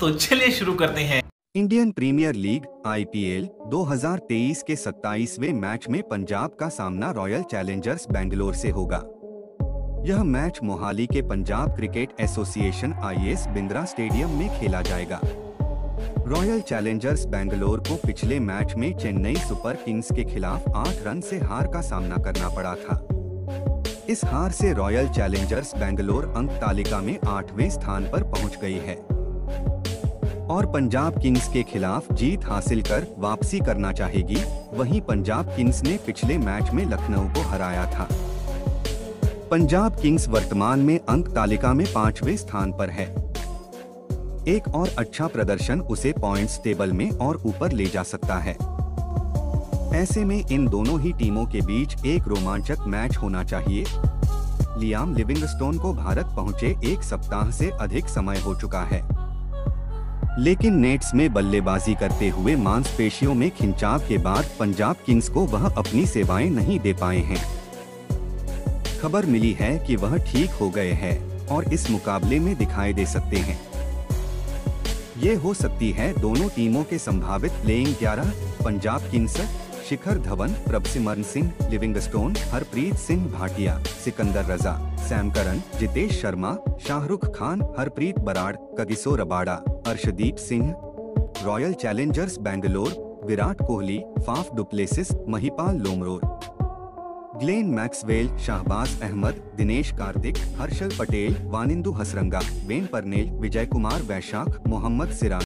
तो चलिए शुरू करते हैं। इंडियन प्रीमियर लीग, आईपीएल 2023 के 27वें मैच में पंजाब का सामना रॉयल चैलेंजर्स बेंगलोर से होगा। यह मैच मोहाली के Punjab cricket association IAS Bindra stadium में खेला जाएगा। रॉयल चैलेंजर्स बेंगलोर को पिछले मैच में चेन्नई सुपर किंग्स के खिलाफ आठ रन से हार का सामना करना पड़ा था। इस हार से रॉयल चैलेंजर्स बेंगलोर अंक तालिका में आठवें स्थान पर पहुँच गई है। और पंजाब किंग्स के खिलाफ जीत हासिल कर वापसी करना चाहेगी, वहीं पंजाब किंग्स ने पिछले मैच में लखनऊ को हराया था। पंजाब किंग्स वर्तमान में अंक तालिका में पाँचवें स्थान पर है। एक और अच्छा प्रदर्शन उसे पॉइंट्स टेबल में और ऊपर ले जा सकता है। ऐसे में इन दोनों ही टीमों के बीच एक रोमांचक मैच होना चाहिए। लियाम लिविंगस्टोन को भारत पहुँचे एक सप्ताह से अधिक समय हो चुका है। लेकिन नेट्स में बल्लेबाजी करते हुए मांसपेशियों में खिंचाव के बाद पंजाब किंग्स को वह अपनी सेवाएँ नहीं दे पाए हैं। खबर मिली है कि वह ठीक हो गए हैं और इस मुकाबले में दिखाई दे सकते हैं। ये हो सकती है दोनों टीमों के संभावित प्लेइंग ग्यारह, Punjab Kings, Shikhar Dhawan, Prabhsimran Singh, Livingstone, Harpreet Singh Bhatia, Sikandar Raza. Sam Curran Jitesh Sharma Shahrukh Khan Harpreet Brar Kagiso Rabada Arshdeep Singh Royal Challengers Bangalore Virat Kohli Faf du Plessis Mahipal Lomror Glenn Maxwell Shahbaz Ahmed Dinesh Karthik Harshal Patel Wanindu Hasaranga Ben Parnell Vijay Kumar Vyshak Mohammed Siraj